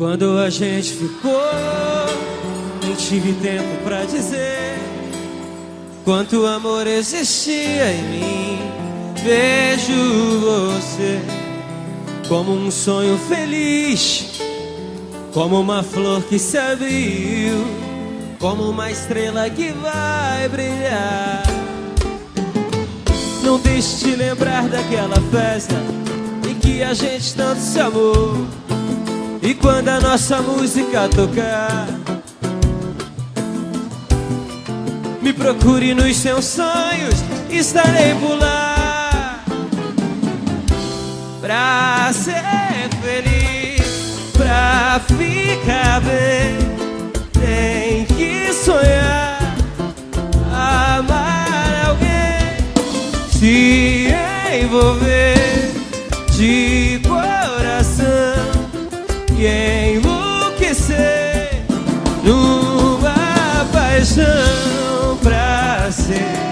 Quando a gente ficou, nem tive tempo pra dizer quanto amor existia em mim. Vejo você como um sonho feliz, como uma flor que se abriu, como uma estrela que vai brilhar. Não deixe de lembrar daquela festa em que a gente tanto se amou. E quando a nossa música tocar, me procure nos seus sonhos, estarei por lá pra ser feliz, pra ficar bem. Tem que sonhar, amar alguém, se envolver coração e enlouquecer numa paixão pra ser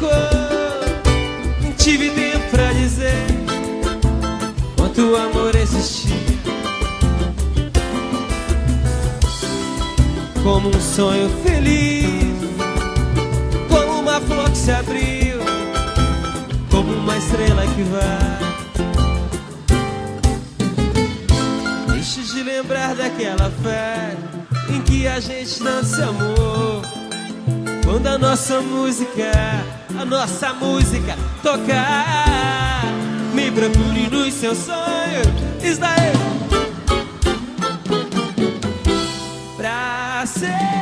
ficou, não tive tempo pra dizer quanto amor existia. Como um sonho feliz, como uma flor que se abriu, como uma estrela que vai. Deixe de lembrar daquela fé em que a gente tanto se amou. Quando a nossa música, a nossa música tocar, me procure nos seus sonhos, eu pra ser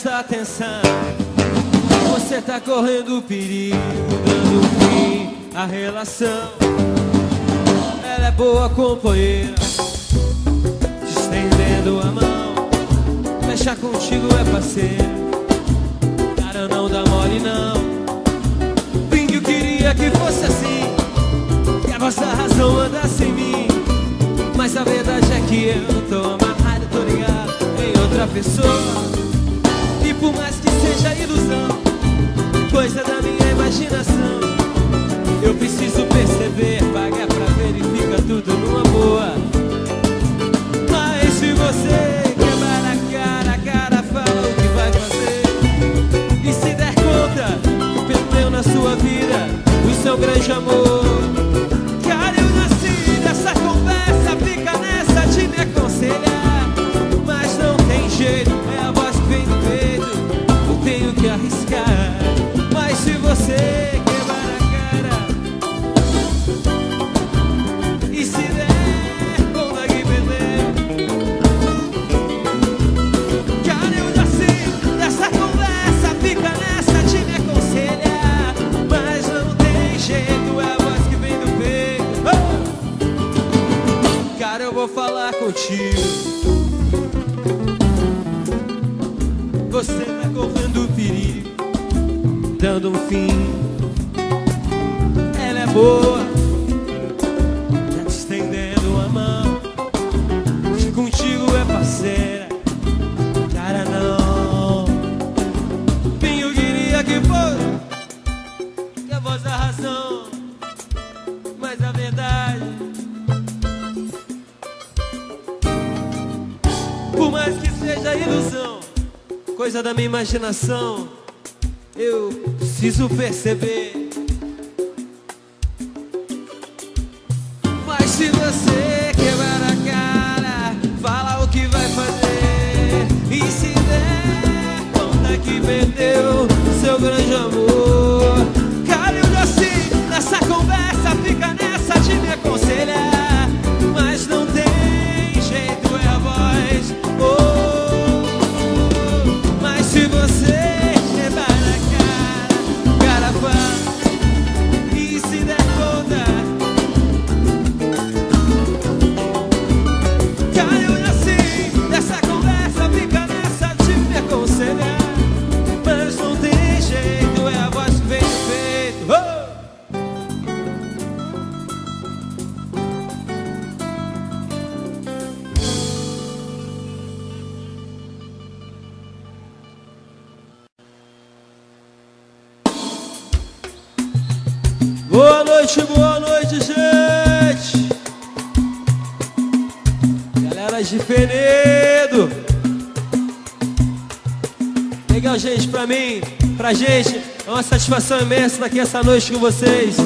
presta atenção. Você tá correndo perigo, dando fim à relação. Ela é boa companheira, te estendendo a mão. Fechar contigo é parceiro, cara não dá mole não. Bem que eu queria que fosse assim, que a vossa razão andasse em mim. Mas a verdade é que eu tô amarrado, tô ligado em outra pessoa. imaginação, eu preciso perceber. noite, boa noite, gente. Galera de Penedo. Legal, gente, pra mim, pra gente, é uma satisfação imensa estar aqui essa noite com vocês.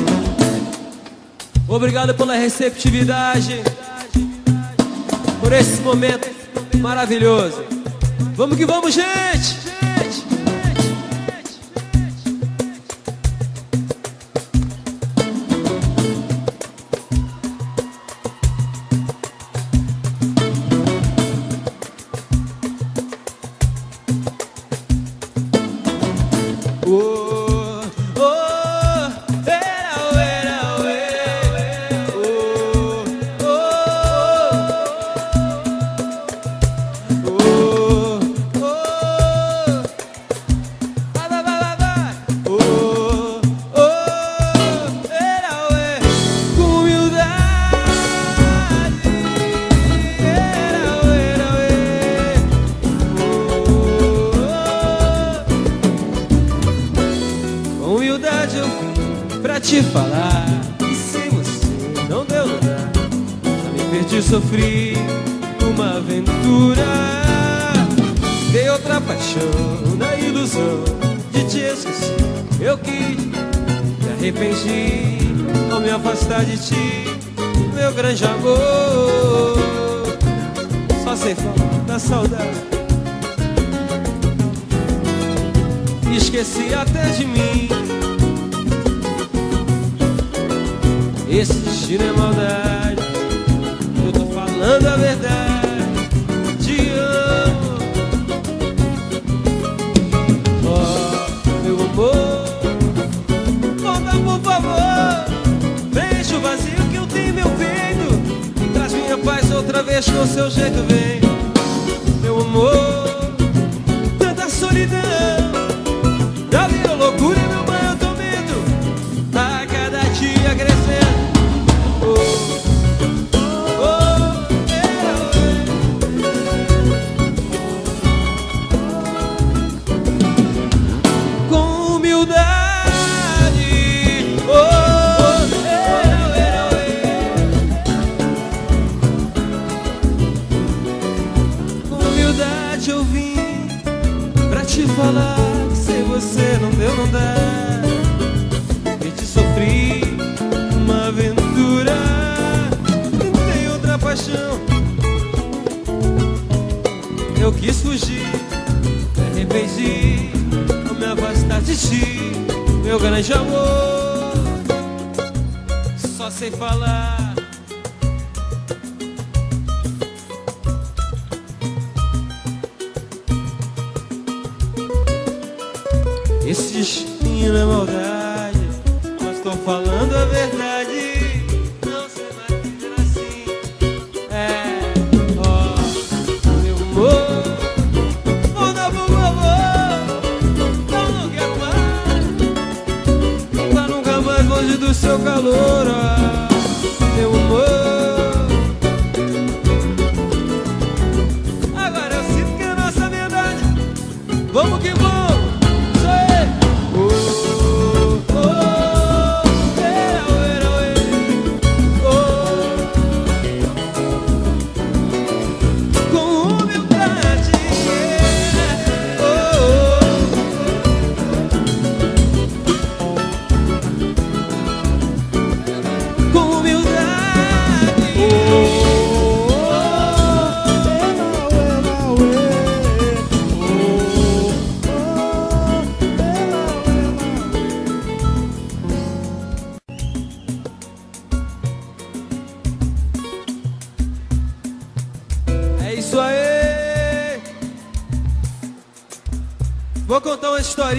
Obrigado pela receptividade, por esse momento maravilhoso. Vamos que vamos, gente!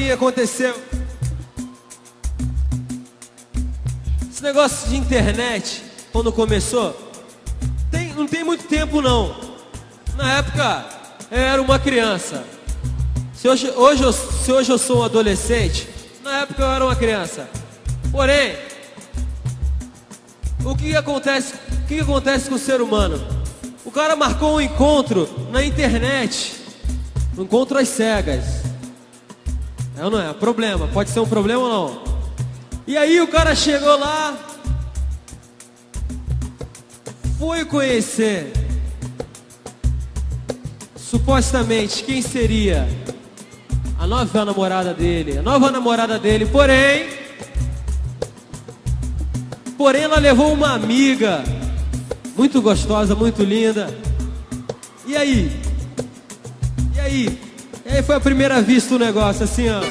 Que aconteceu. Esse negócio de internet, quando começou, tem- não tem muito tempo não. Na época, eu era uma criança. Se hoje, hoje eu, se hoje eu sou um adolescente, na época eu era uma criança. Porém, o que acontece, o que acontece com o ser humano? O cara marcou um encontro na internet, um encontro às cegas. É ou não é? Problema, pode ser um problema ou não? E aí o cara chegou lá, foi conhecer supostamente quem seria a nova namorada dele, a nova namorada dele, porém, porém ela levou uma amiga muito gostosa, muito linda. E aí? E aí? E aí foi a primeira vista o negócio, assim, ó.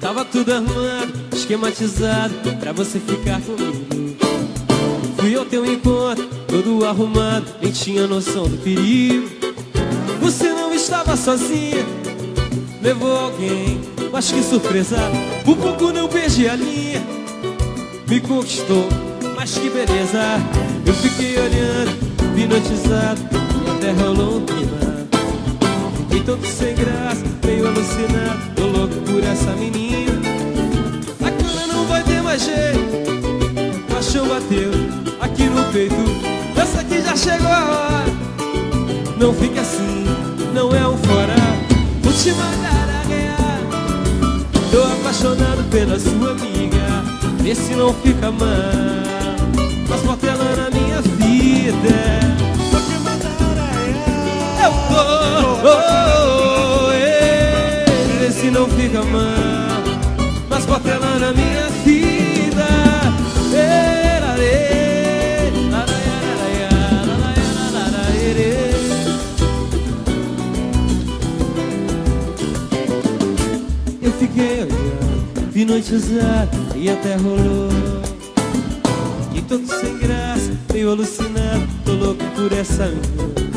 Tava tudo armado, esquematizado pra você ficar comigo. Fui ao teu encontro, todo arrumado, nem tinha noção do perigo. Você não estava sozinha, levou alguém, mas que surpresa. Por pouco não perdi a linha, me conquistou, mas que beleza. Eu fiquei olhando, hipnotizado, e até rolou um. Fiquei todo sem graça, meio alucinado, tô louco por essa menina. A não vai ter mais jeito, paixão bateu aqui no peito. Essa aqui já chegou a hora. Não fica assim, não é um fora. Vou te mandar. Tô apaixonado pela sua amiga. Vê se não fica mal Mas bota ela na minha vida eu tô. Oh, oh, vê se não fica mal, mas bota ela na minha vida. Eu fiquei olhando, vi noite usada e até rolou todo sem graça, meio alucinado, tô louco por essa mina.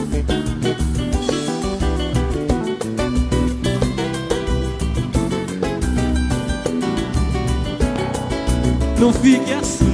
Não fique assim,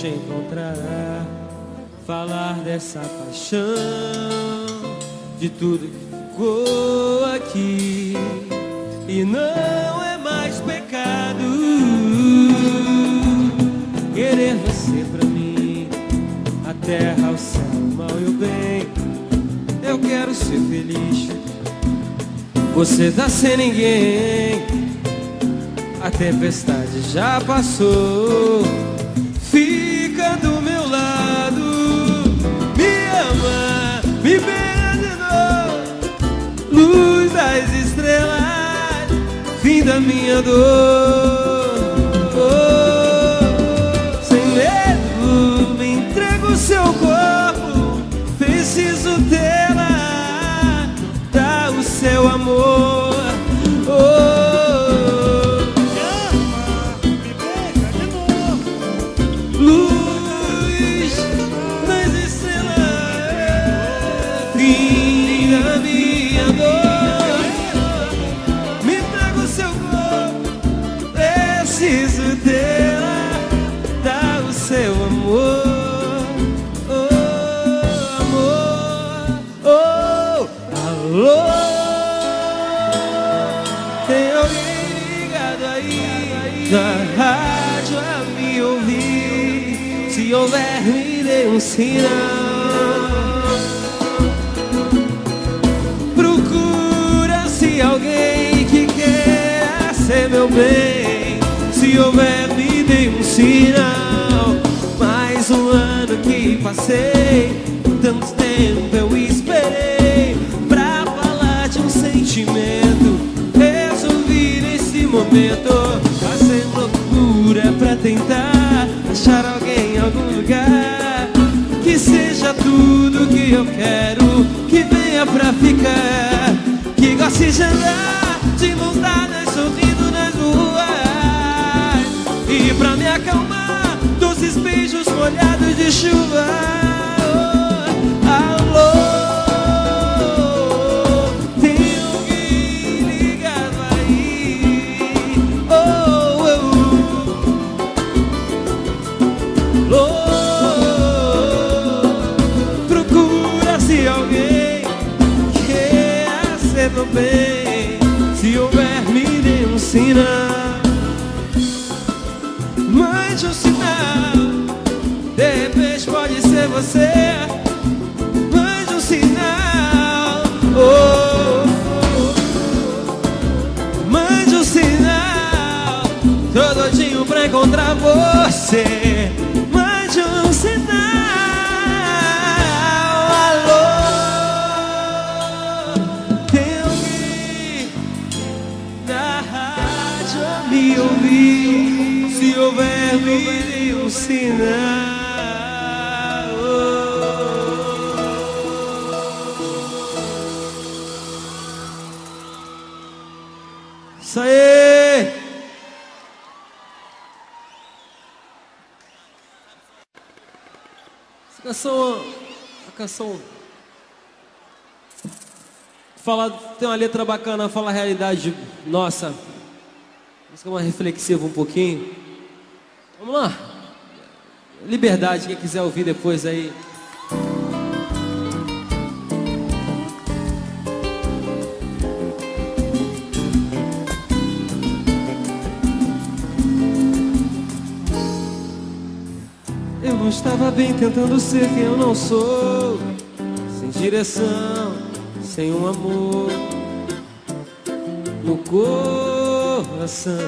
te encontrar, falar dessa paixão, de tudo que ficou aqui. E não é mais pecado querer você pra mim, a terra, o céu, o mal e o bem. Eu quero ser feliz. Você tá sem ninguém. A tempestade já passou. Estrelas, fim da minha dor. Procura-se alguém que queira ser meu bem. Se houver, me dê um sinal. Mais um ano que passei, tanto tempo eu esperei pra falar de um sentimento. Resolvi nesse momento fazer loucura pra tentar achar alguém em algum lugar seja tudo que eu quero, que venha pra ficar, que goste de andar de montadas sorrindo nas ruas e pra me acalmar doces beijos molhados de chuva. Se houver, me dê um sinal. Mande um sinal. De repente pode ser você. Mande um sinal. Oh, oh, oh. Mande um sinal. Todinho pra encontrar você. Dê um sinal. Isso aí! Essa canção, a canção fala, tem uma letra bacana, fala a realidade nossa. Música mais reflexiva um pouquinho. Vamos lá. Liberdade, quem quiser ouvir depois aí. Eu não estava bem tentando ser quem eu não sou. Sem direção, sem um amor no coração.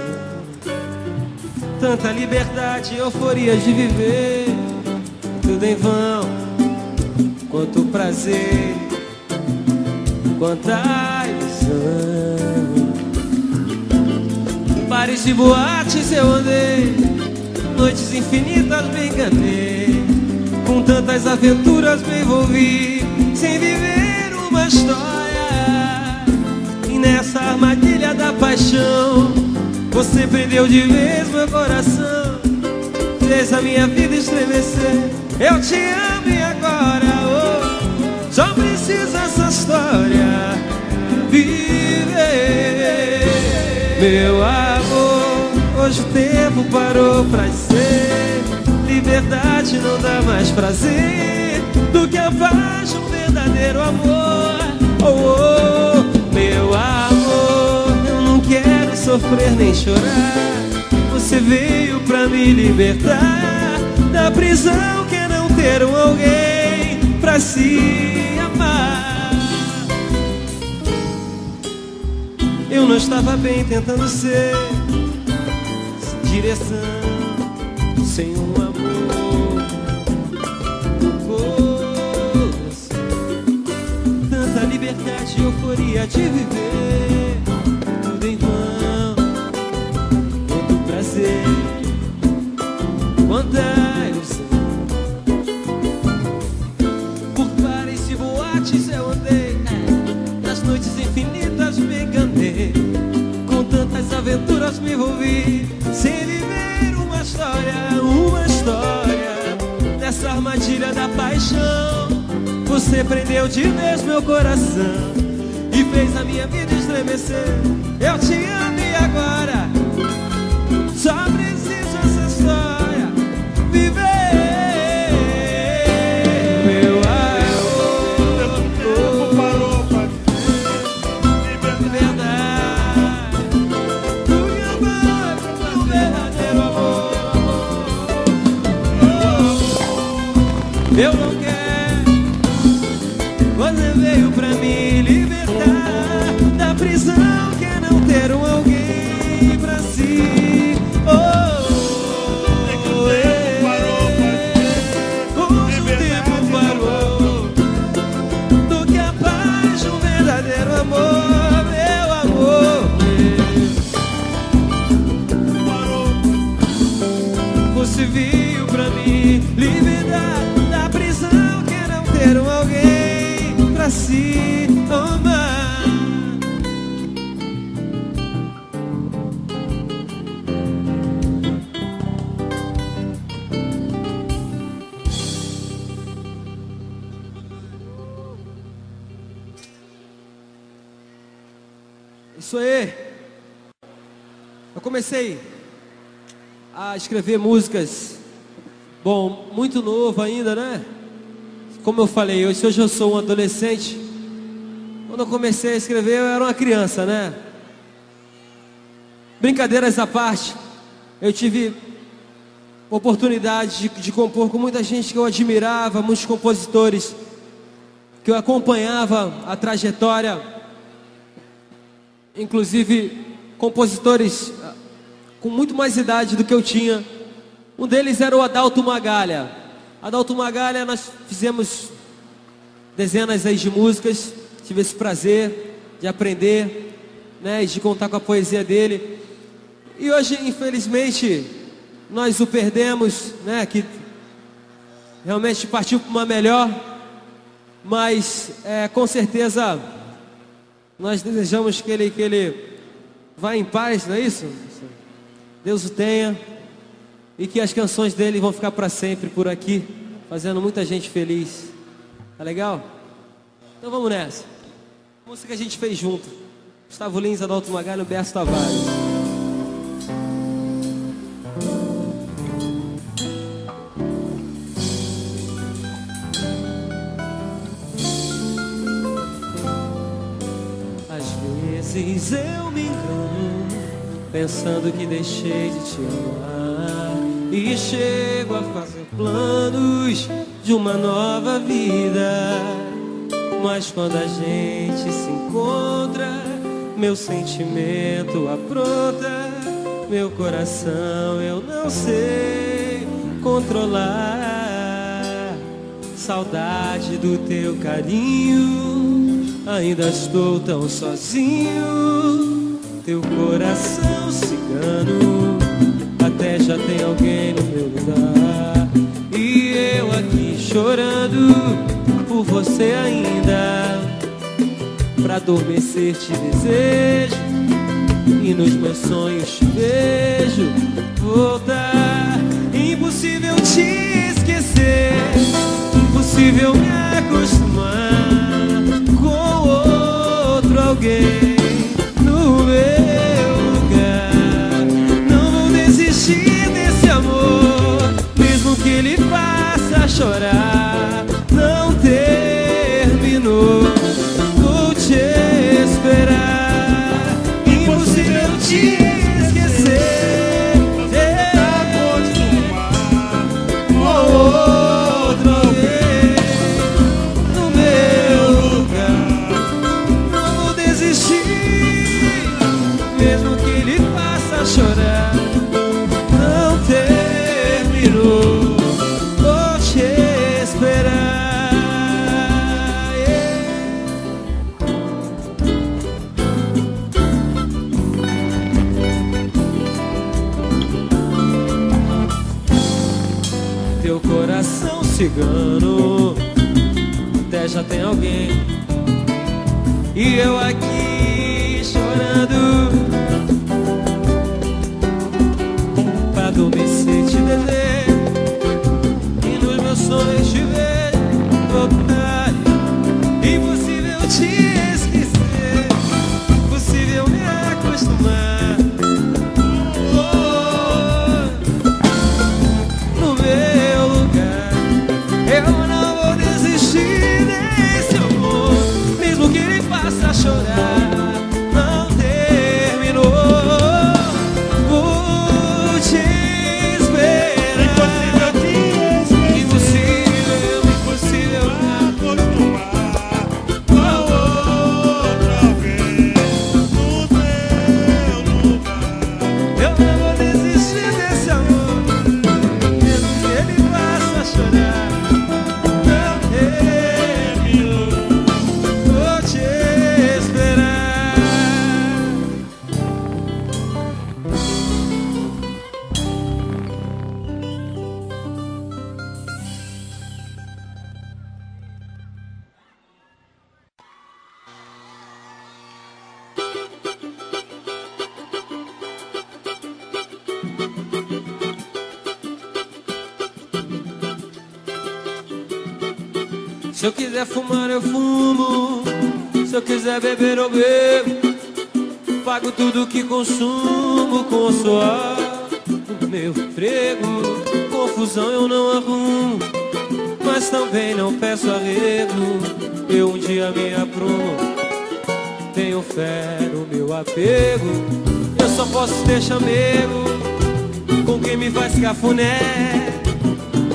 Tanta liberdade e euforia de viver. Tudo em vão, quanto prazer, quanta ilusão. Bares e boates eu andei noites infinitas me enganei Com tantas aventuras me envolvi Sem viver uma história E nessa armadilha da paixão Você prendeu de vez meu coração Fez a minha vida estremecer. Eu te amo e agora oh, Só preciso essa história Viver. Meu amor Hoje o tempo parou pra ser. Liberdade não dá mais prazer Do que a paz de um verdadeiro amor. Oh, oh, Meu amor sofrer nem chorar. Você veio pra me libertar Da prisão que é não ter um alguém Pra se amar. Eu não estava bem tentando ser direção, sem um amor. Tanta liberdade e euforia de viver, tudo em vão, quanta ilusão. Por bares e boates eu andei, nas noites infinitas me enganei, com tantas aventuras me envolvi sem viver uma história, uma história. Nessa armadilha da paixão Você prendeu de vez meu coração E fez a minha vida estremecer. Eu te amo e agora Eu não comecei a escrever músicas. Bom, muito novo ainda, né? Como eu falei, hoje, hoje eu sou um adolescente. Quando eu comecei a escrever, eu era uma criança, né? Brincadeiras à parte, eu tive oportunidade de, de compor com muita gente que eu admirava, muitos compositores que eu acompanhava a trajetória, inclusive compositores com muito mais idade do que eu tinha. Um deles era o Adalto Magalha. Adalto Magalha, nós fizemos dezenas aí de músicas, tive esse prazer de aprender, né, e de contar com a poesia dele. E hoje, infelizmente, nós o perdemos, né, que realmente partiu para uma melhor, mas é, com certeza nós desejamos que ele, que ele vá em paz, não é isso? Deus o tenha e que as canções dele vão ficar para sempre por aqui, fazendo muita gente feliz. Tá legal? Então vamos nessa. música que a gente fez junto. Gustavo Lins, Adalto Magalho, Berço Tavares. Pensando que deixei de te amar. E chego a fazer planos de uma nova vida. Mas quando a gente se encontra, meu sentimento apronta, meu coração eu não sei controlar. Saudade do teu carinho, ainda estou tão sozinho. Teu coração cigano, até já tem alguém no meu lugar. E eu aqui chorando por você ainda. Pra adormecer te desejo E nos meus sonhos te vejo Voltar Impossível te esquecer Impossível me acostumar Com outro alguém cigano Até já tem alguém. E eu aqui cafuné.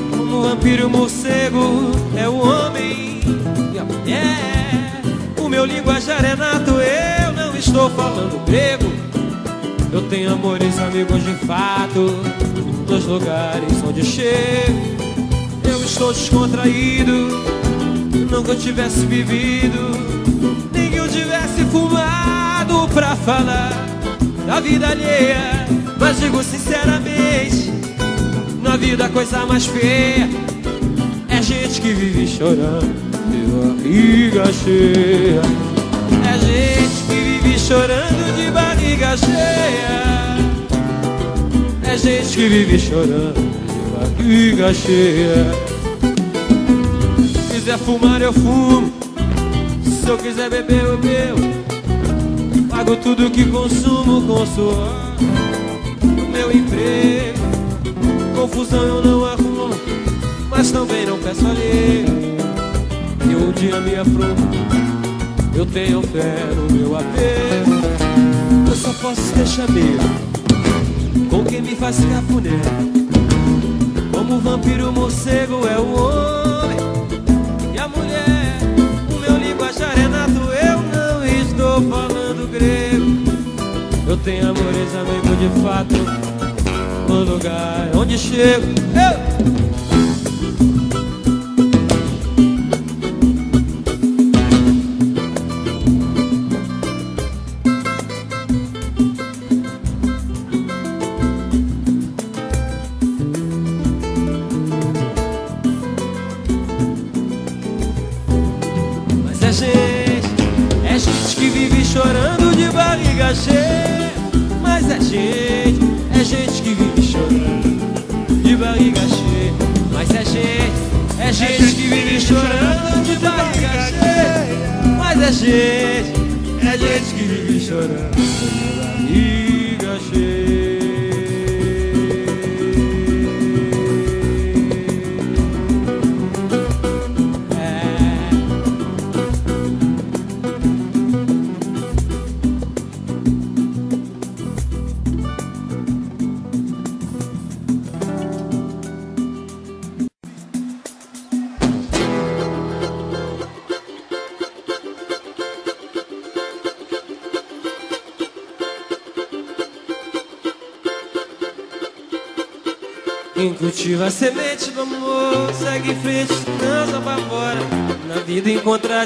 Como vampiro morcego é o homem e a mulher. O meu linguajar é nato, eu não estou falando grego. Eu tenho amores, amigos de fato Nos lugares onde chego Eu estou descontraído Nunca tivesse vivido Nem que eu tivesse fumado pra falar Da vida alheia Mas digo sinceramente vida a coisa mais feia. É gente que vive chorando De barriga cheia? É gente que vive chorando de barriga cheia. É gente que vive chorando de barriga cheia. Se quiser fumar eu fumo. Se eu quiser beber eu bebo. Pago tudo que consumo com suor. Meu emprego Confusão eu não arrumo Mas também não peço alheio E um dia me afronto eu tenho fé no meu apelo Eu só posso deixar medo Com quem me faz cafuné Como vampiro morcego é o homem E a mulher O meu linguajar é nato. Eu não estou falando grego. Eu tenho amores, amigo de fato Lugar onde chego. Eu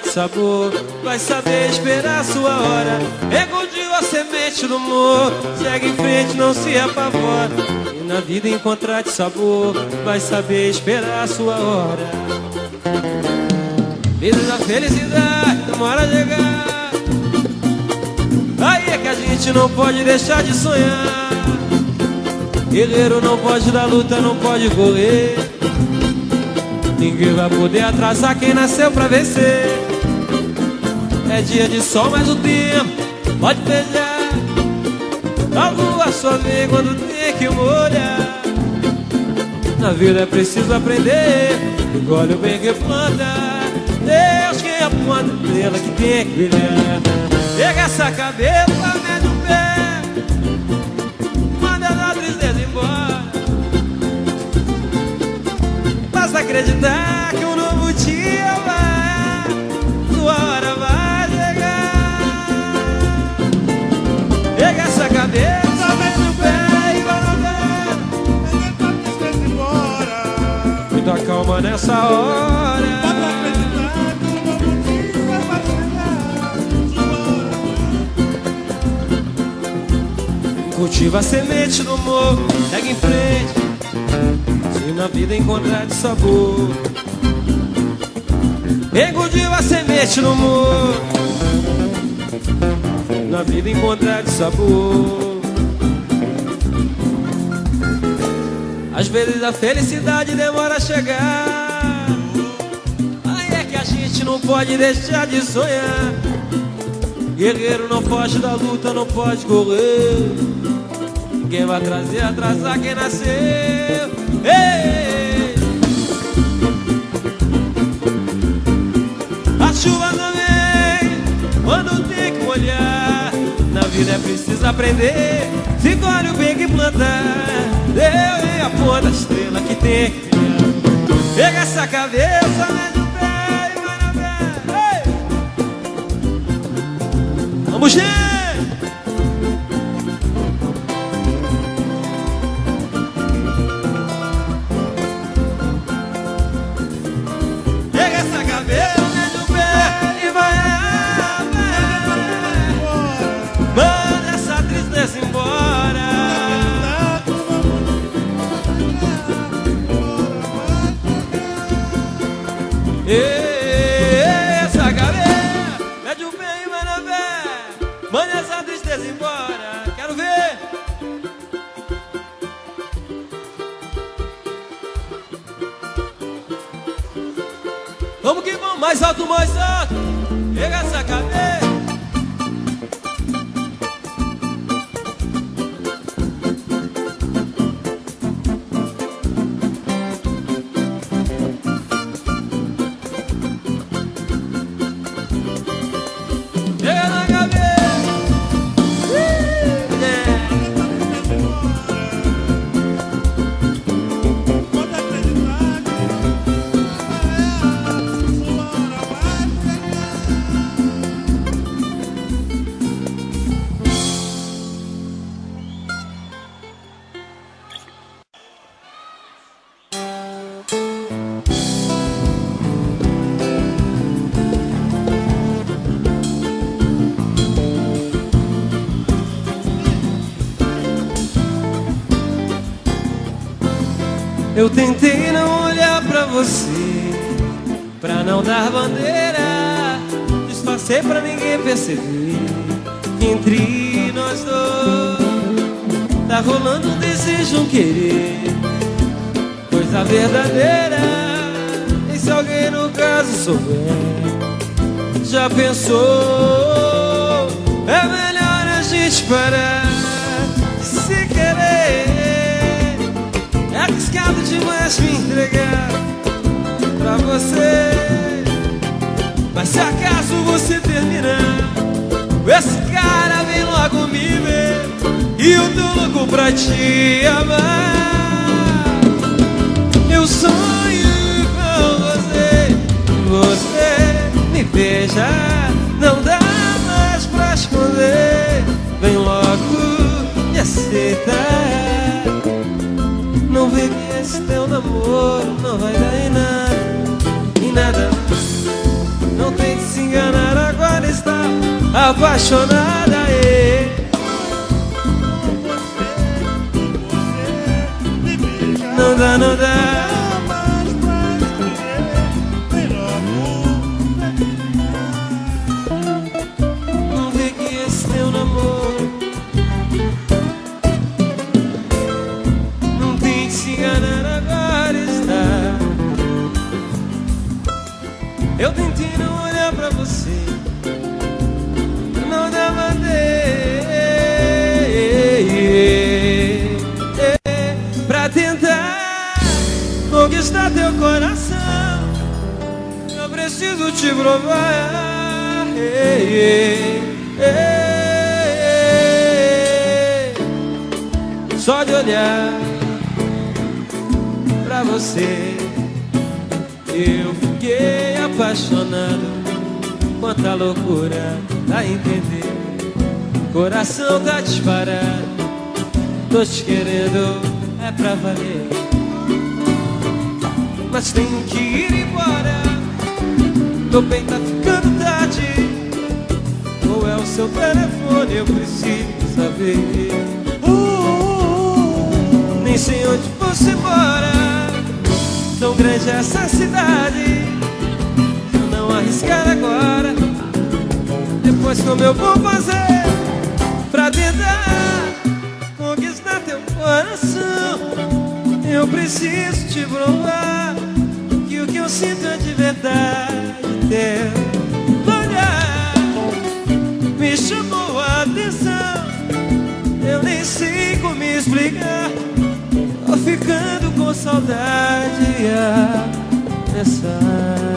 sabor, vai saber esperar a sua hora. Recultiva a semente do amor, segue em frente, não se apavora. E na vida encontrar de sabor, vai saber esperar a sua hora. Vida da felicidade, demora a chegar. Aí é que a gente não pode deixar de sonhar. Guerreiro não pode dar luta, não pode correr Ninguém vai poder atrasar quem nasceu pra vencer É dia de sol, mas o tempo pode beijar A lua só vem quando tem que molhar. Na vida é preciso aprender Engole o bem que planta Deus quem aponta, estrela que tem que brilhar. Pega essa cabeça, mete o pé. Acreditar que um novo dia calma nessa hora. Cultiva a semente do morro, segue em frente. Na vida encontrar de sabor. Engudiu a semente no amor Na vida encontrar de sabor Às vezes a felicidade demora a chegar Aí é que a gente não pode deixar de sonhar Guerreiro não foge da luta, não pode correr Ninguém vai trazer, atrasar quem nasceu Ei! A chuva não vem quando tem que molhar. Na vida é preciso aprender. Se colhe o bem que plantar. Deus é a ponta estrela que tem. Pega essa cabeça, mete o pé e vai na fé. Vamos, gente! Tentei não olhar pra você, pra não dar bandeira. Disfarcei pra ninguém perceber que entre nós dois tá rolando um desejo, um querer, coisa verdadeira. E se alguém no caso souber, já pensou? É melhor a gente parar demais me entregar pra você. Mas se acaso você terminar, esse cara vem logo me ver. E eu tô louco pra te amar. Eu sonho com você, você me beija, não dá mais pra esconder. Vem logo me aceitar. Não vê esse teu namoro não vai dar em nada, em nada. Não tente se enganar, agora está apaixonada. Me beija, Não dá, não dá. Coração eu preciso te provar. Ei, ei, ei. Só de olhar pra você, eu fiquei apaixonado. Quanta loucura, tá entender? Coração tá disparado, tô te querendo, é pra valer. Mas tenho que ir embora. Tô bem, tá ficando tarde. Qual é o seu telefone? Eu preciso saber. Uh, uh, uh. Nem sei onde você mora. Tão grande essa cidade. Eu não arriscar agora, depois como eu vou fazer pra tentar conquistar teu coração? Eu preciso te provar sinto de verdade. Teu olhar me chamou a atenção. Eu nem sei como explicar. Tô ficando com saudade. A pensar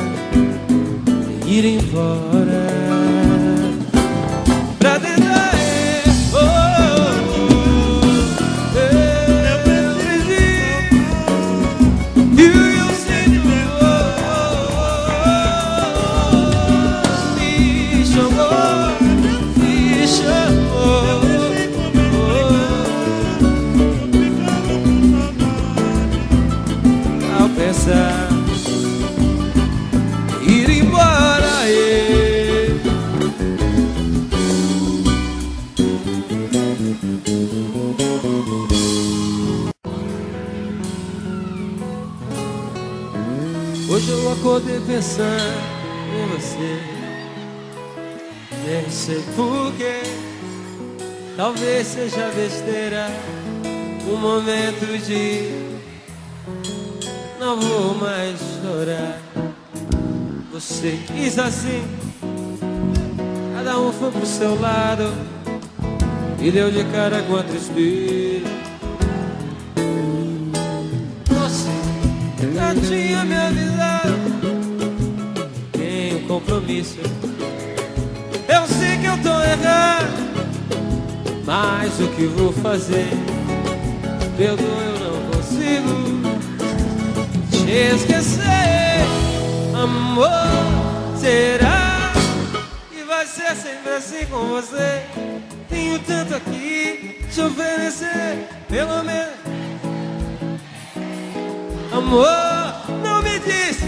em ir embora. Ao pensar ir embora, é. Hoje eu acordei pensando em você. Nem sei porquê. Talvez seja besteira. Um momento de. Não vou mais chorar. Você quis assim, cada um foi pro seu lado e deu de cara com a tristeza. Você já tinha me avisado, tem compromisso. Eu sei que eu tô errado, mas o que vou fazer? Perdoa, eu não esquecer, amor. Será que vai ser sempre assim com você? Tenho tanto aqui te oferecer, pelo menos. Amor, não me diz.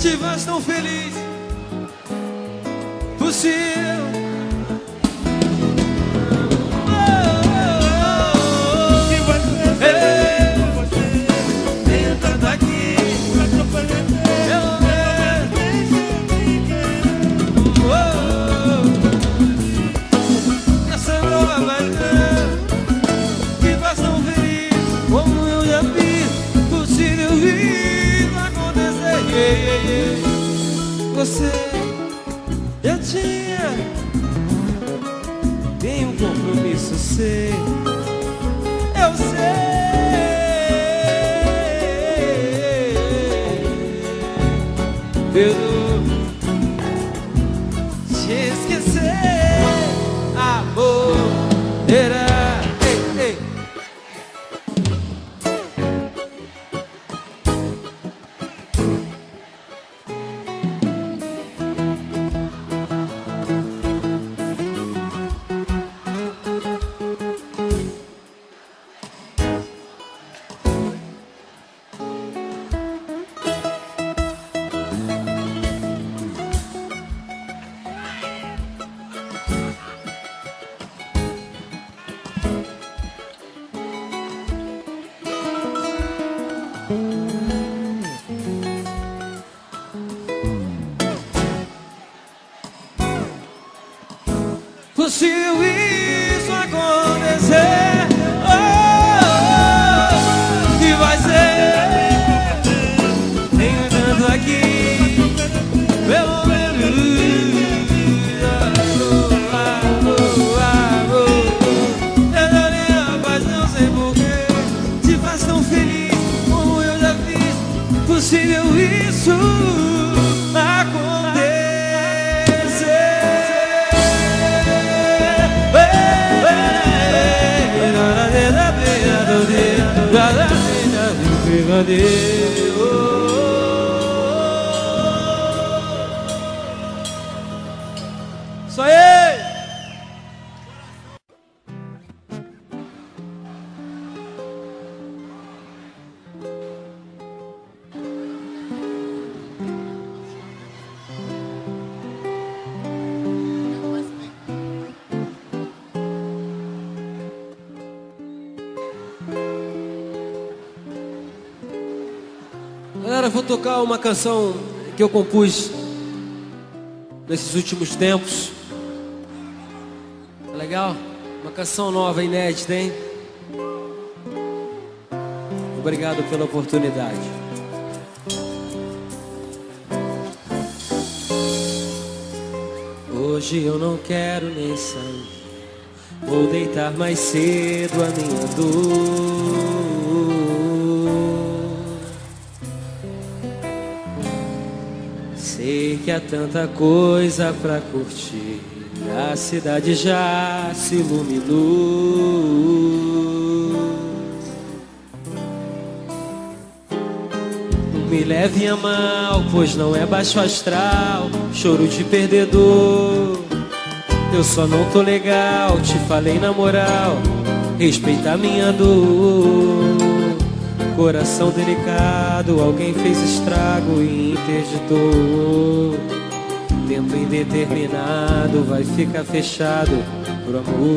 Te vais tão feliz, possível. Você já tinha tem um compromisso, sei. Possível acontecer. Uma canção que eu compus nesses últimos tempos. Tá Legal? Uma canção nova, inédita, hein? Obrigado pela oportunidade. Hoje eu não quero nem sair. Vou deitar mais cedo a minha dor. Que há tanta coisa pra curtir. A cidade já se iluminou. Me leve a mal, pois não é baixo astral. Choro de perdedor. Eu só não tô legal, te falei na moral. Respeita minha dor. Coração delicado, alguém fez estrago e interditou. Tempo indeterminado vai ficar fechado por amor.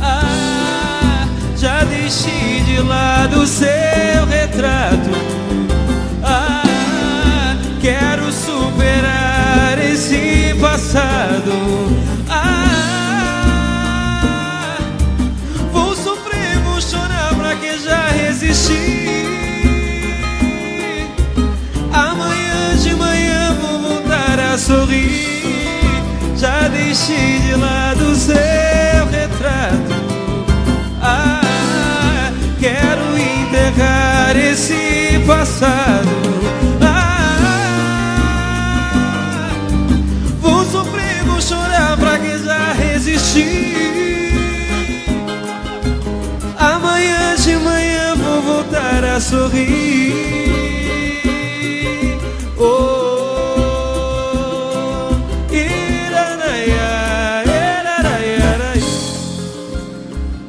Ah, já deixei de lado seu retrato. Ah, quero superar esse passado. desistir. Amanhã de manhã vou voltar a sorrir. Já deixei de lado seu retrato. Ah, quero enterrar esse passado. Ah, vou sofrer, vou chorar pra quem já resistiu. Sorrir. Oh.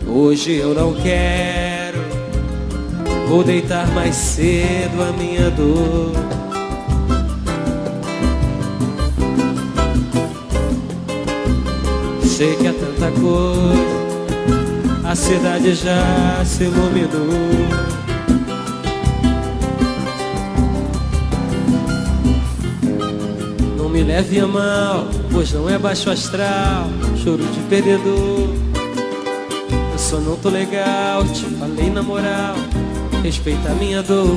Hoje eu não quero. Vou deitar mais cedo a minha dor. Sei que é tanta coisa a cidade já se iluminou. Leve a mal, pois não é baixo astral, choro de perdedor. Eu só não tô legal, te falei na moral, respeita a minha dor.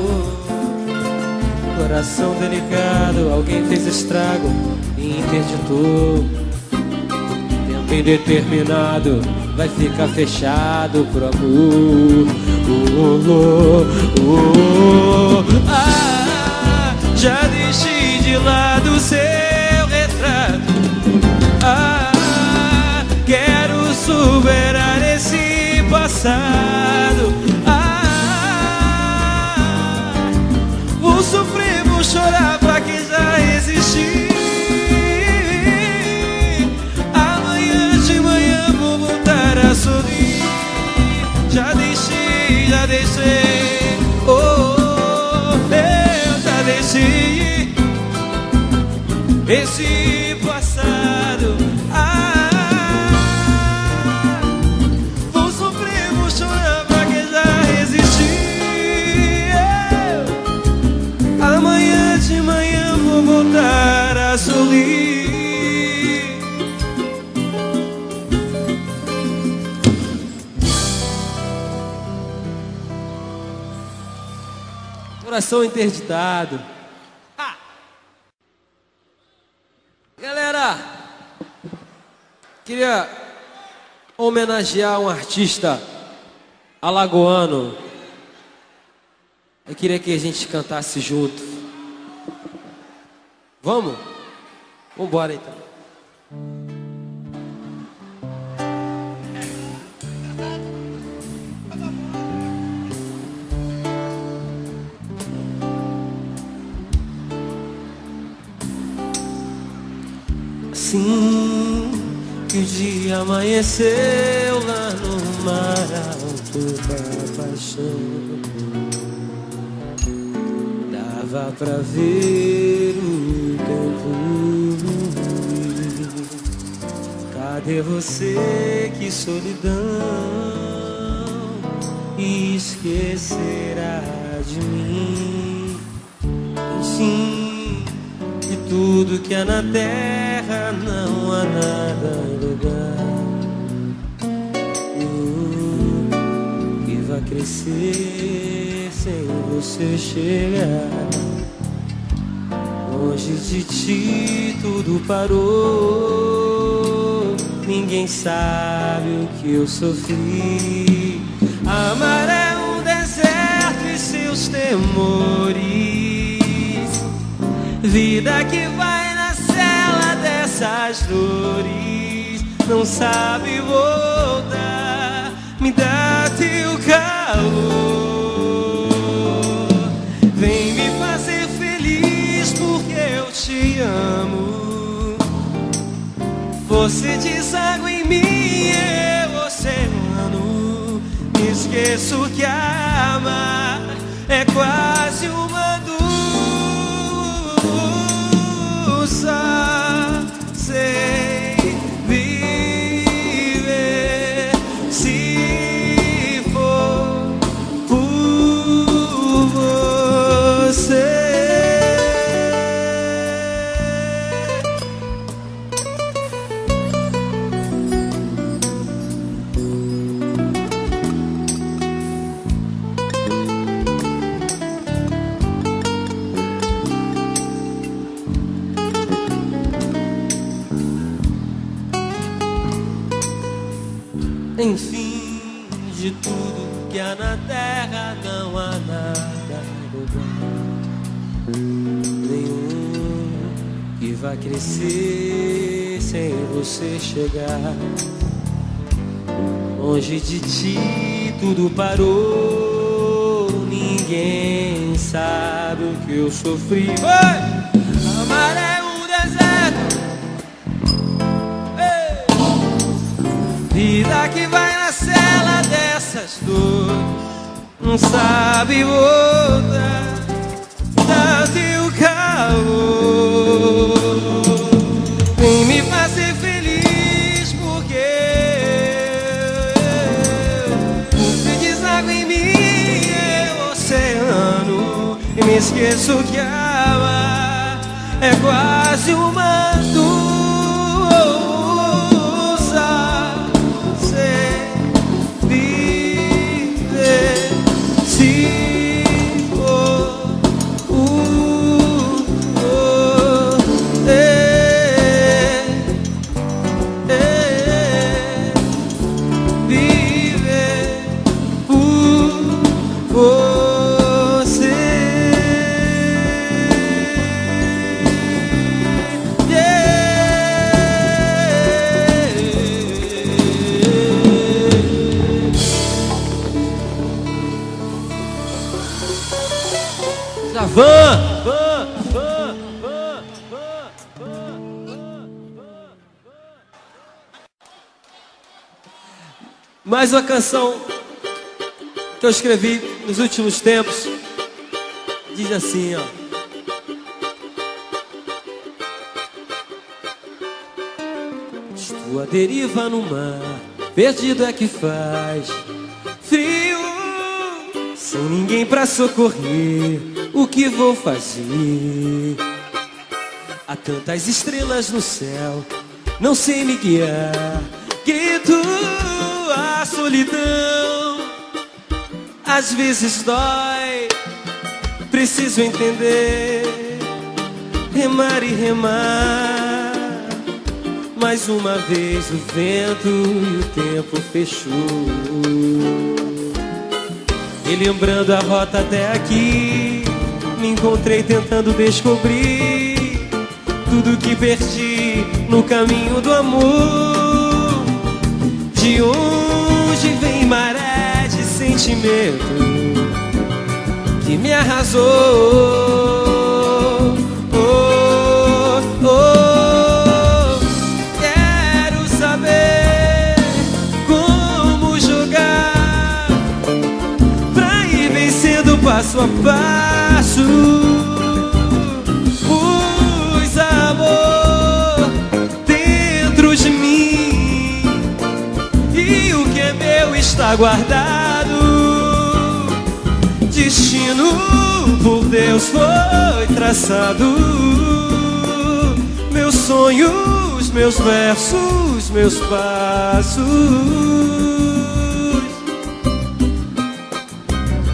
Coração delicado, alguém fez estrago e interditou. Tempo indeterminado vai ficar fechado pro amor. Oh, oh, oh. Ah, já deixei de lado seu passado. Ah, vou sofrer, vou chorar pra que já existiu. Amanhã de manhã vou voltar a sorrir. Já deixei, já deixei. Oh, oh, oh, eu já deixei esse Coração interditado. Ah! Galera, queria homenagear um artista alagoano. Eu queria que a gente cantasse junto. Vamos? Vambora então. Assim que o dia amanheceu lá no mar alto da paixão. Dava pra ver o tempo. Cadê você? Que solidão. Esquecerá de mim. De tudo que há na terra não há nada lugar. Hum, que vai crescer sem você chegar. Longe de ti tudo parou. Ninguém sabe o que eu sofri. Amar é um deserto e seus temores Vida que vai na cela dessas dores. Não sabe voltar. Me dá teu calor. Vem me fazer feliz porque eu te amo. Você deságua em mim, eu oceano Me esqueço que amar é quase uma Sei crescer sem você chegar. Longe de ti tudo parou. Ninguém sabe o que eu sofri. Oi! Amar é um deserto. Ei! Vida que vai na cela dessas dores. Não sabe voltar. Esqueço que amar é quase uma Mais uma canção que eu escrevi nos últimos tempos. Diz assim, ó. Estou à deriva no mar, perdido é que faz frio, sem ninguém pra socorrer. O que vou fazer? Há tantas estrelas no céu, não sei me guiar. Grito solidão, às vezes dói. Preciso entender, remar e remar. Mais uma vez o vento e o tempo fechou. E lembrando a rota até aqui, me encontrei tentando descobrir tudo que perdi no caminho do amor. De onde vem maré de sentimento que me arrasou? Oh, oh, quero saber como jogar pra ir vencendo passo a passo. Guardado. Destino por Deus foi traçado. Meus sonhos, meus versos, meus passos.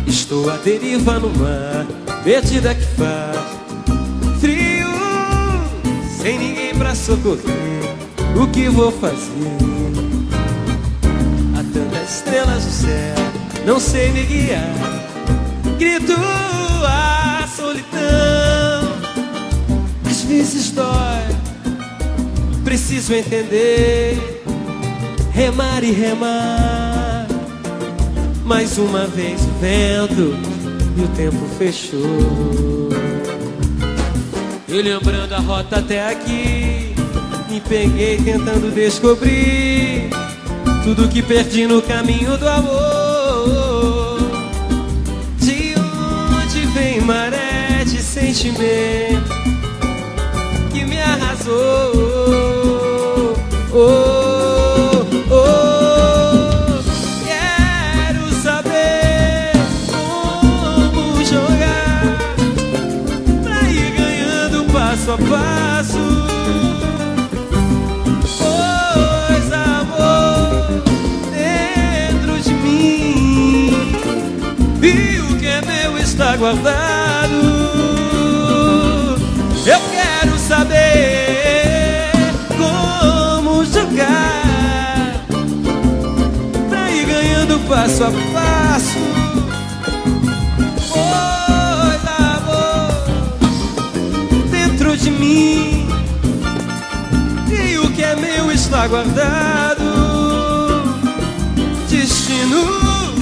Estou à deriva no mar, perdida que faz frio, sem ninguém pra socorrer. O que vou fazer? Não sei me guiar. Grito a solidão, às vezes dói. Preciso entender, remar e remar. Mais uma vez o vento e o tempo fechou. E lembrando a rota até aqui, me peguei tentando descobrir tudo que perdi no caminho do amor. Sentimento que me arrasou? Oh, oh, quero saber como jogar pra ir ganhando passo a passo. Pois amor dentro de mim e o que é meu está guardado. passo a passo. Pois amor dentro de mim e o que é meu está guardado. Destino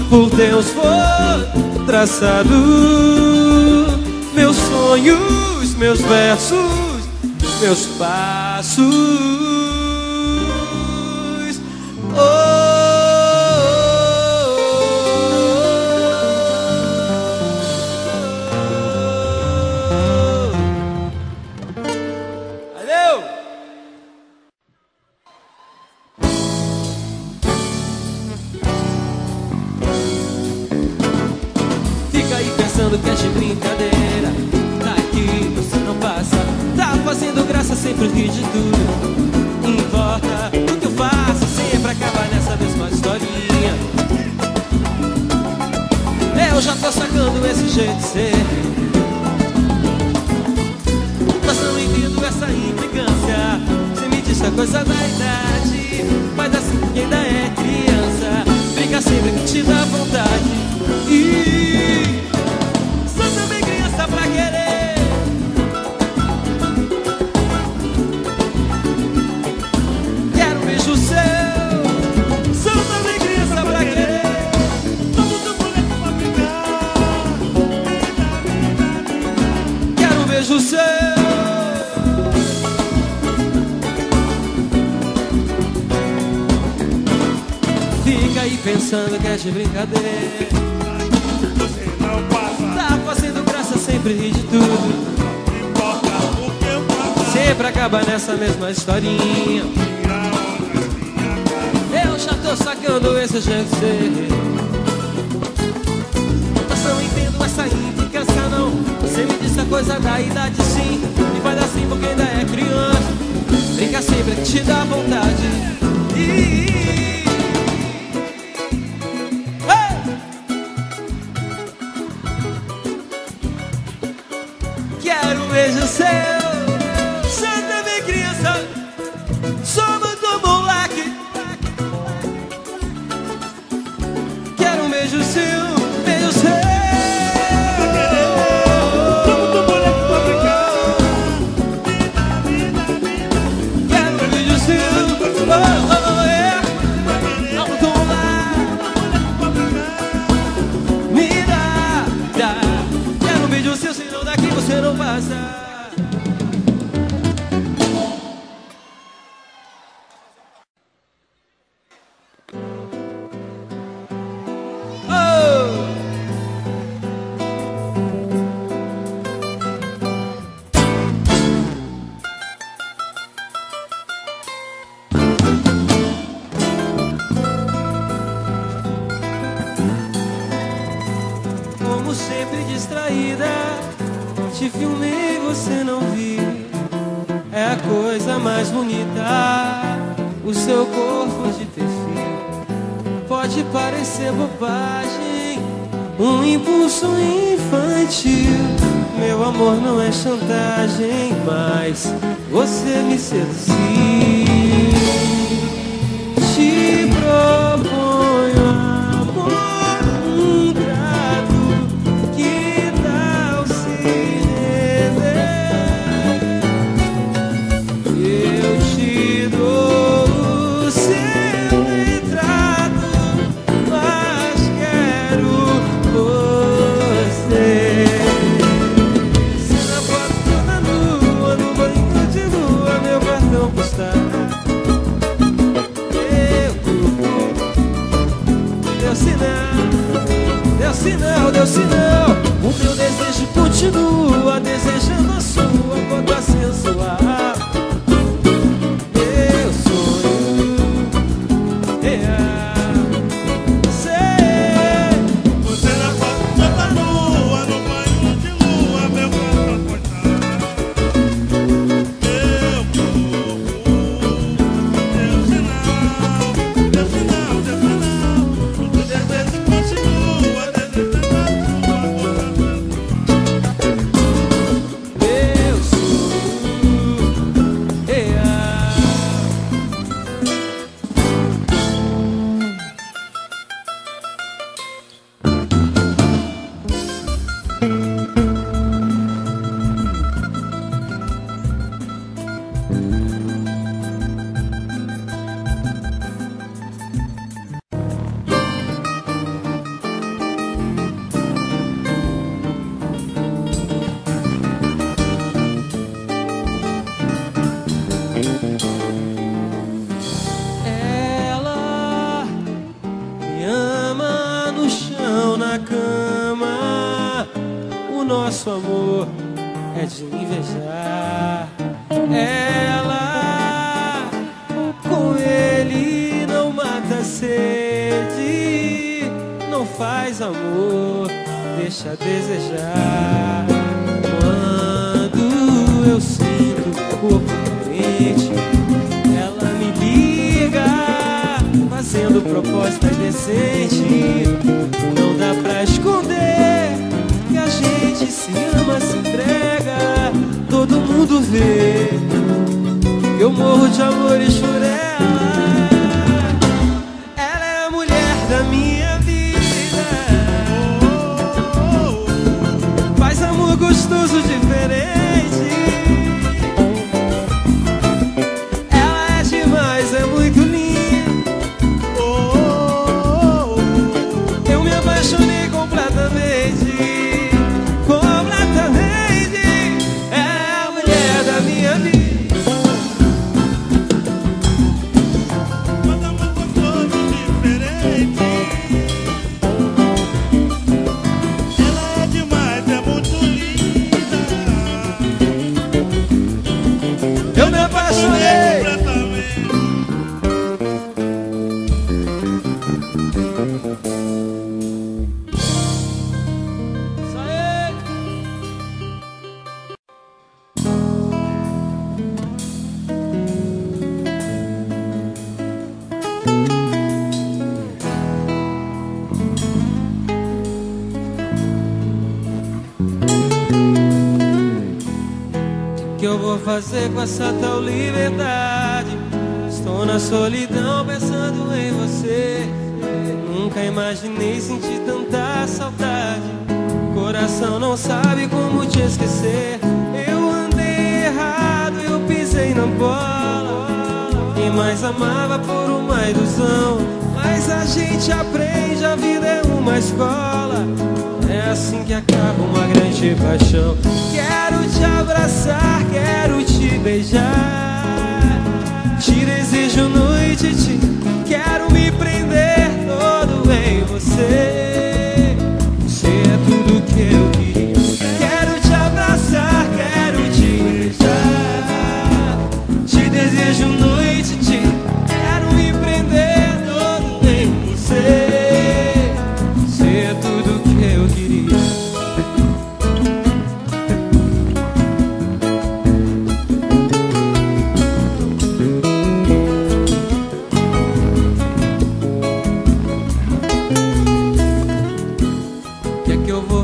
por Deus foi traçado. Meus sonhos, meus versos, meus passos. mesma historinha. Eu já tô sacando esse jeito seu. ti. Todo mundo vê eu morro de amores por ela. Fazer com essa tal liberdade? Estou na solidão pensando em você. Nunca imaginei sentir tanta saudade. Coração não sabe como te esquecer. Eu andei errado, eu pisei na bola. Quem mais amava por uma ilusão. Mas a gente aprende, a vida é uma escola. É assim que acaba uma grande paixão. Quero te abraçar, quero beijar. Te desejo noite te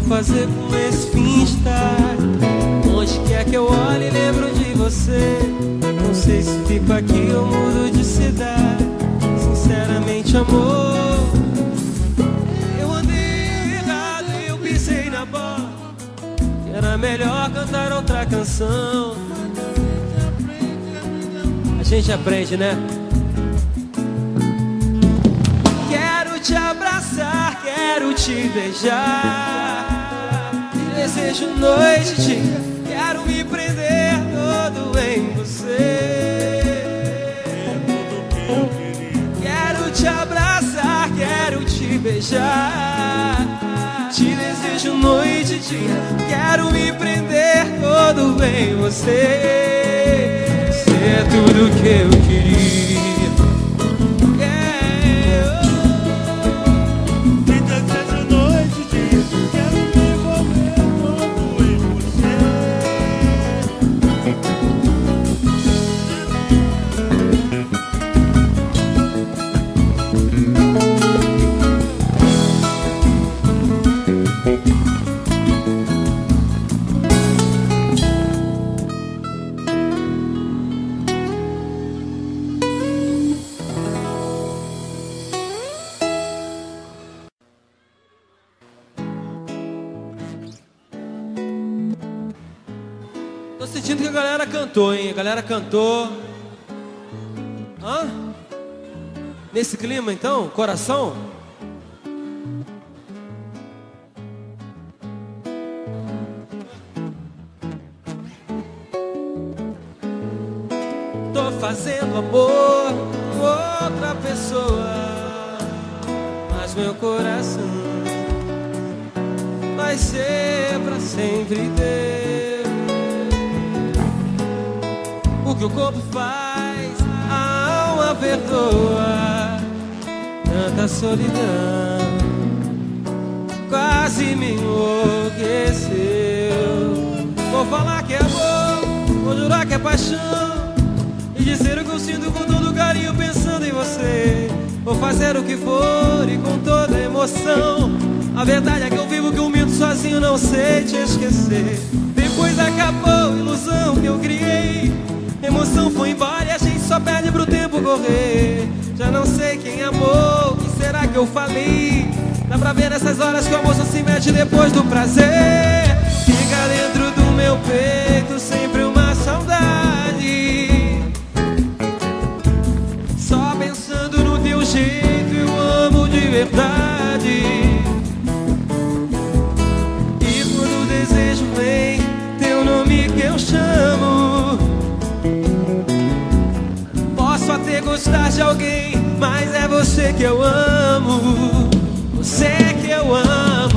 fazer com esse fim tarde? Onde quer que eu olhe, lembro de você. Não sei se fico aqui ou mudo de cidade. Sinceramente, amor. Eu andei errado e eu pisei na bola. Era melhor cantar outra canção. A gente aprende, né? Quero te abraçar, quero te beijar. Desejo noite, te quero me prender todo em você. Quero te abraçar, quero te beijar. Te desejo noite e dia, quero me prender todo em você. Você é tudo que eu queria. Galera cantou. Hã? Nesse clima, então? Coração? Solidão quase me enlouqueceu. Vou falar que é amor, vou jurar que é paixão. E dizer o que eu sinto com todo carinho pensando em você. Vou fazer o que for e com toda emoção. A verdade é que eu vivo que eu minto sozinho, não sei te esquecer. Depois acabou a ilusão que eu criei. Emoção foi embora e a gente só perde pro tempo correr. Já não sei quem amou, o que será que eu falei? Dá pra ver nessas horas que o só se mete depois do prazer. Fica dentro do meu peito sempre uma saudade. Só pensando no teu jeito, eu amo de verdade. E quando desejo vem, teu nome que eu chamo. Posso até gostar de alguém, você que eu amo. Você que eu amo.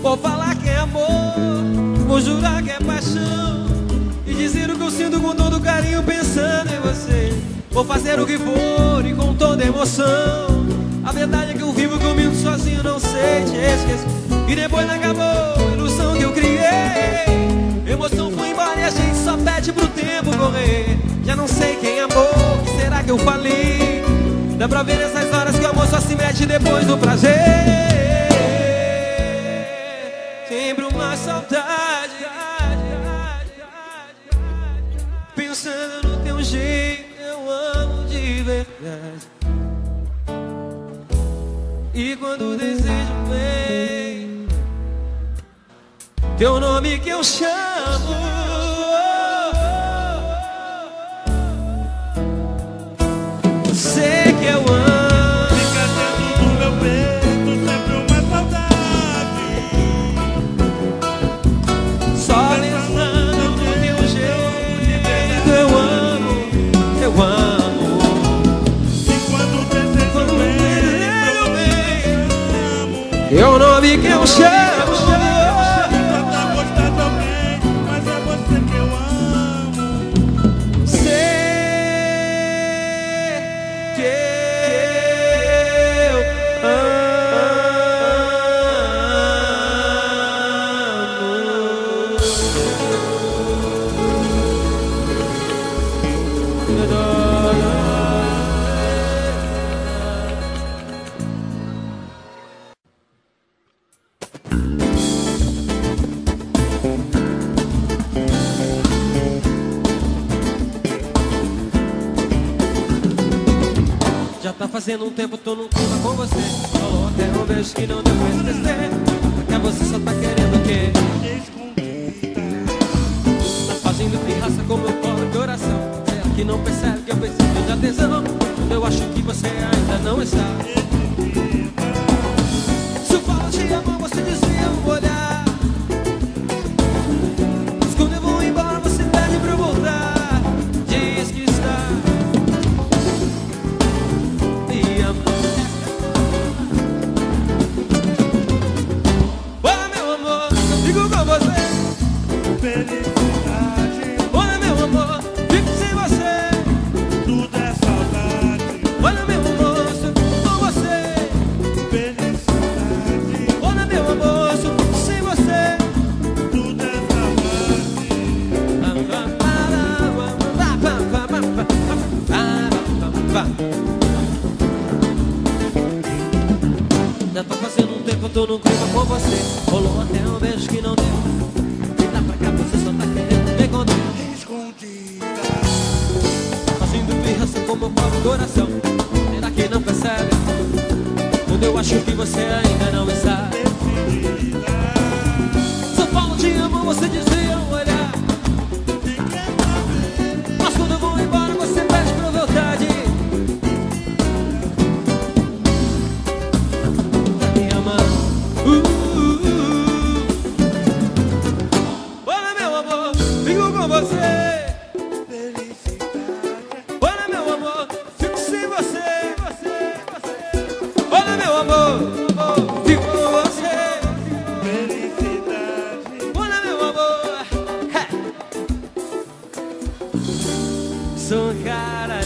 Vou falar que é amor, vou jurar que é paixão. E dizer o que eu sinto com todo carinho, pensando em você. Vou fazer o que for e com toda emoção. Verdade é que eu vivo comigo sozinho, não sei te esquecer. E depois acabou a ilusão que eu criei. Emoção foi embora e a gente só pede pro tempo correr. Já não sei quem amou, o que será que eu falei? Dá pra ver nessas horas que o amor só se mete depois do prazer. Sempre uma saudade. Pensando no teu jeito, eu amo de verdade. E quando o desejo vem, teu nome que eu chamo. Chamo. Posso até gostar alguém, mas é você que eu amo. Sei que até um beijo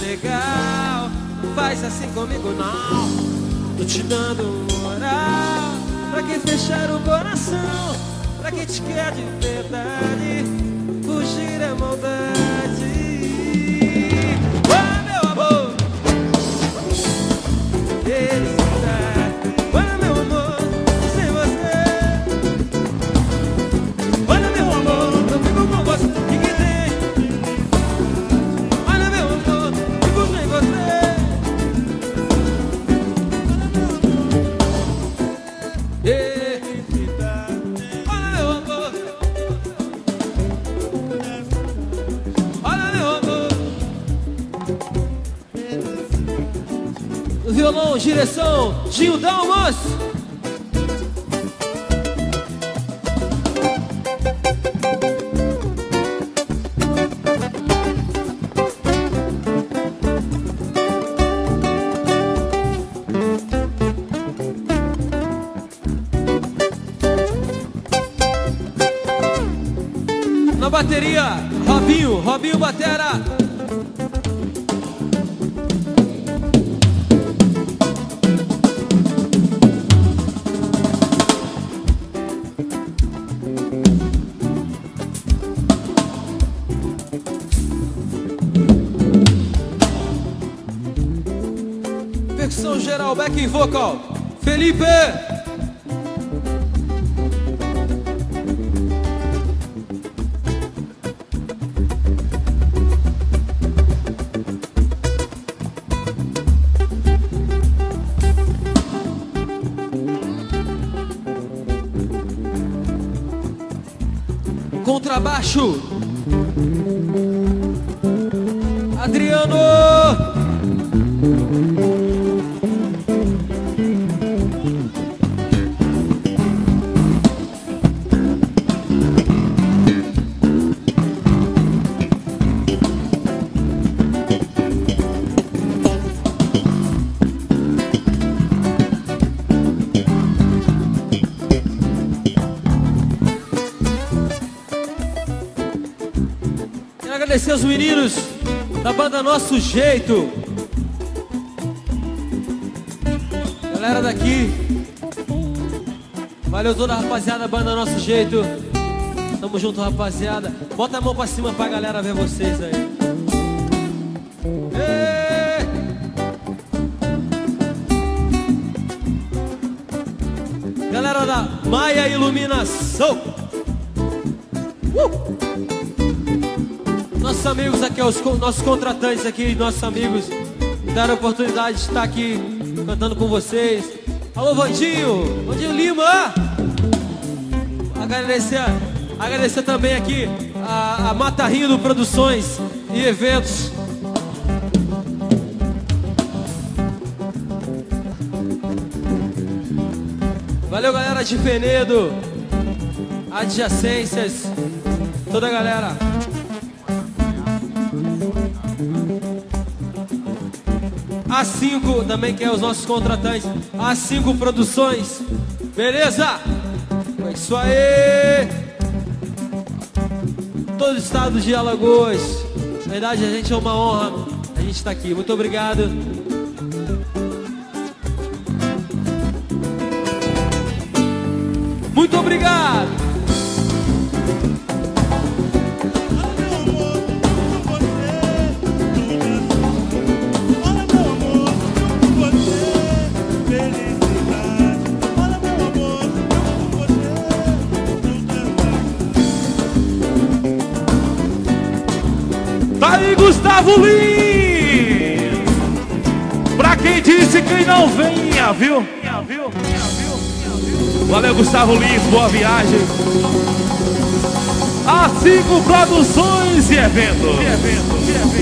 legal. Não faz assim comigo, não. Tô te dando moral. Pra quem fechar o coração. Pra quem te quer de verdade. Fugir é maldade. Thomas. Backing vocal Felipe. Contrabaixo agradecer aos meninos da banda Nosso Jeito. Galera daqui. Valeu toda a rapaziada da banda Nosso Jeito. Tamo junto, rapaziada. Bota a mão pra cima pra galera ver vocês aí. Galera da Maia Iluminação. Uh! Nossos amigos aqui, os nossos contratantes aqui, nossos amigos, me deram a oportunidade de estar aqui cantando com vocês. Alô, Vandinho! Vandinho Lima! Agradecer, agradecer também aqui a, a Mata Rindo Produções e Eventos. Valeu, galera de Penedo, adjacências, toda a galera. A5 também que é os nossos contratantes. A5 Produções. Beleza? É isso aí. Todo o estado de Alagoas. Na verdade, a gente é uma honra. A gente está aqui. Muito obrigado. Muito obrigado. Quem não venha, viu? Valeu Gustavo Lins, boa viagem. A cinco produções e eventos. E eventos, e eventos.